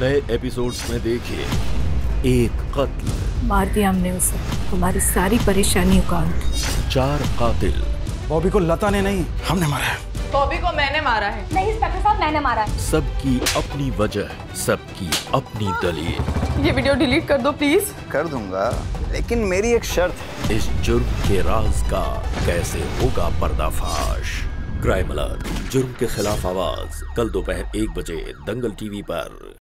नए एपिसोड्स में देखिए। एक कत्ल। मार दिया हमने उसे। हमारी सारी परेशानियों का अंत। चार कातिल। बॉबी को लता ने नहीं हमने मारा है। बॉबी को मैंने मारा है। नहीं इंस्पेक्टर साहब मैंने मारा है। सबकी अपनी वजह सबकी अपनी दलील। ये वीडियो डिलीट कर दो प्लीज़। कर दूँगा लेकिन मेरी एक शर्त है। इस जुर्म के राज का कैसे होगा पर्दाफाश? क्राइम अलर्ट जुर्म के खिलाफ आवाज़। कल दोपहर एक बजे दंगल टीवी पर।